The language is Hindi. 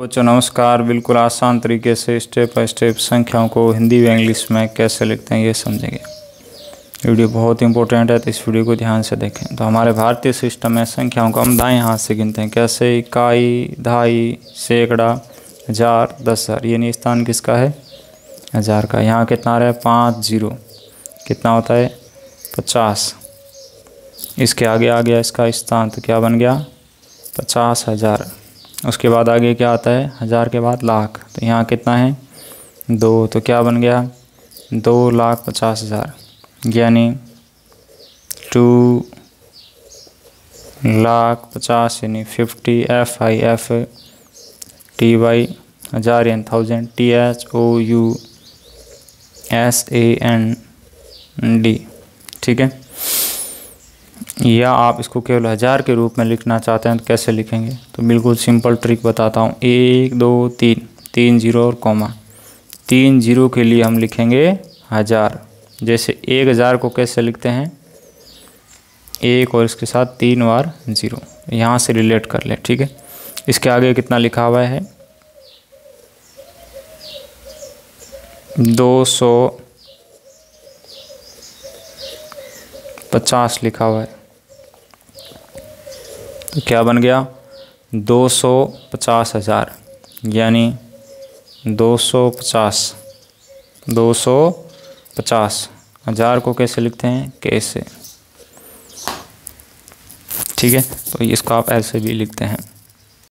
बच्चों, नमस्कार। बिल्कुल आसान तरीके से स्टेप बाय स्टेप संख्याओं को हिंदी व इंग्लिश में कैसे लिखते हैं ये समझेंगे। वीडियो बहुत इंपॉर्टेंट है तो इस वीडियो को ध्यान से देखें। तो हमारे भारतीय सिस्टम में संख्याओं को हम दाएँ हाथ से गिनते हैं। कैसे? इकाई ढाई सैकड़ा, हज़ार, दस हज़ार। ये नहीं, स्थान किसका है? हज़ार का। यहाँ कितना आ रहा है? पाँच, ज़ीरो। कितना होता है? पचास। इसके आगे आ गया इसका स्थान तो क्या बन गया? पचास हज़ार। उसके बाद आगे क्या आता है? हज़ार के बाद लाख। तो यहाँ कितना है? दो। तो क्या बन गया? दो लाख पचास हज़ार। यानी टू लाख पचास, यानी fifty F I F T Y हज़ार, यानी thousand T H O U S A N D. ठीक है? या आप इसको केवल हज़ार के रूप में लिखना चाहते हैं तो कैसे लिखेंगे? तो बिल्कुल सिंपल ट्रिक बताता हूँ। एक, दो, तीन। तीन ज़ीरो और कॉमा। तीन ज़ीरो के लिए हम लिखेंगे हज़ार। जैसे एक हज़ार को कैसे लिखते हैं? एक और इसके साथ तीन बार ज़ीरो। यहाँ से रिलेट कर ले, ठीक है? इसके आगे कितना लिखा हुआ है? दो सौ पचास लिखा हुआ है। तो क्या बन गया? दो सौ पचास हज़ार, यानी दो सौ पचास। दो सौ पचास। हज़ार को कैसे लिखते हैं? कैसे? ठीक है तो इसको आप ऐसे भी लिखते हैं।